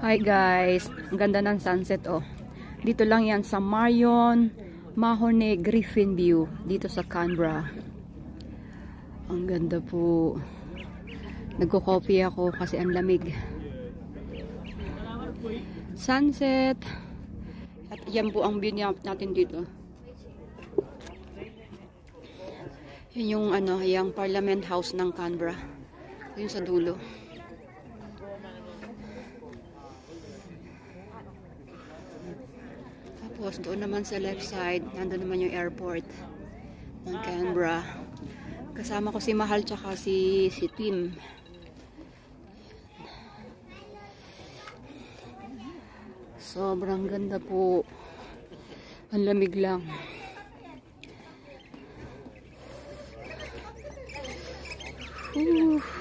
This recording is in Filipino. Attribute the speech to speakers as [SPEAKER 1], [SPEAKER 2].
[SPEAKER 1] Hi guys, ang ganda ng sunset oh. Dito lang yan sa Marion Mahone Griffin View dito sa Canberra. Ang ganda po. Nagko-coffee ako kasi ang lamig. Sunset. At yan po ang view natin dito. Yun yung ano, yung Parliament House ng Canberra. Yun sa dulo. Tapos, doon naman sa left side, nandun naman yung airport ng Canberra. Kasama ko si Mahal tsaka si, si Tim. Sobrang ganda po. Ang lamig lang. Ooh.